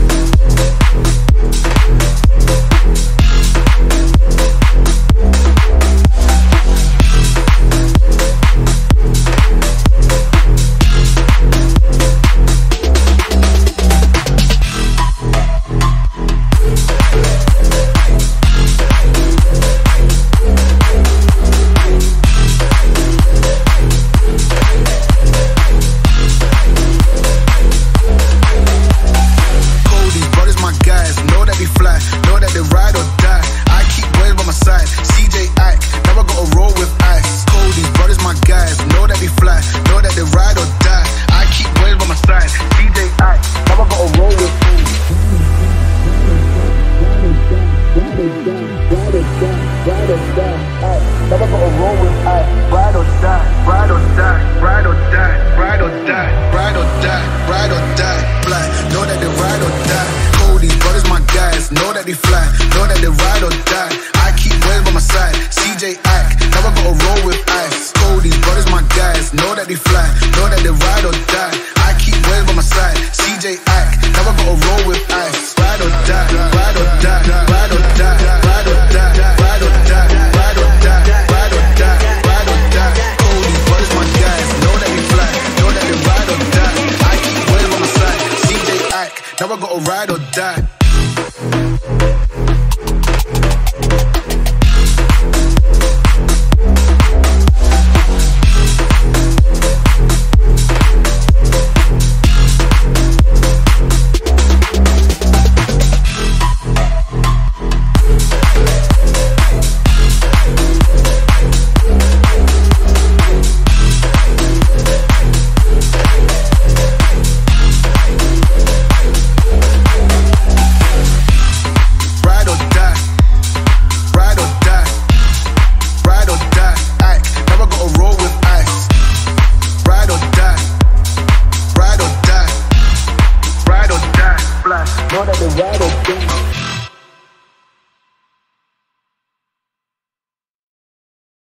Thank you. Now I gotta roll with ice. Ride or die, ride or die, ride or die, ride or die, ride or die, ride or die. Fly, know that they ride or die. Cody's brothers my guys, know that they fly, know that they ride or die. I keep boys by my side, CJ now I gotta roll with ice. Cody's brothers my guys, know that they fly, know that they ride or die. I keep boys by my side, CJ now I gotta roll with ice. Now I gotta ride or die. More than the world of